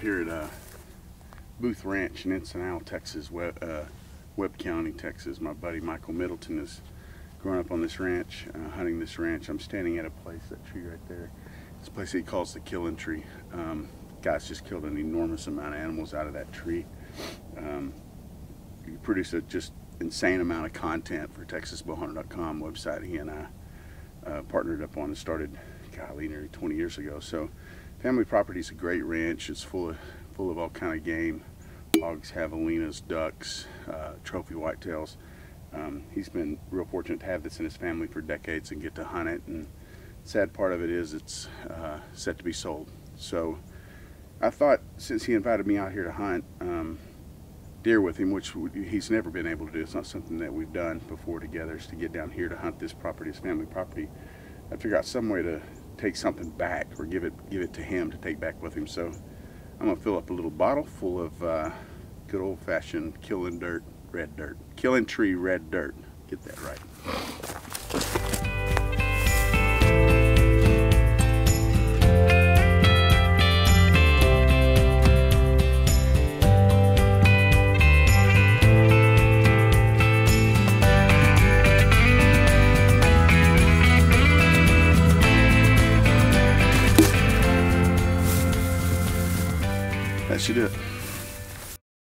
here at uh, Booth Ranch in Encinal, Texas, Webb, uh, Webb County, Texas. My buddy Michael Middleton is growing up on this ranch, uh, hunting this ranch. I'm standing at a place, that tree right there. It's a place he calls the Killing Tree. Um, guy's just killed an enormous amount of animals out of that tree. Um, he produced a just insane amount of content for TexasBowhunter.com website. He and I uh, partnered up on and started, golly, nearly 20 years ago. So Family Property is a great ranch. It's full of full of all kind of game, hogs, javelinas, ducks, uh, trophy whitetails. Um, he's been real fortunate to have this in his family for decades and get to hunt it. And sad part of it is it's uh, set to be sold. So I thought since he invited me out here to hunt um, deer with him, which he's never been able to do, it's not something that we've done before together, is to get down here to hunt this property, his family property. I figure out some way to take something back or give it give it to him to take back with him. So I'm gonna fill up a little bottle full of uh, good old-fashioned killing dirt, red dirt, killing tree red dirt. Get that right. That should do it.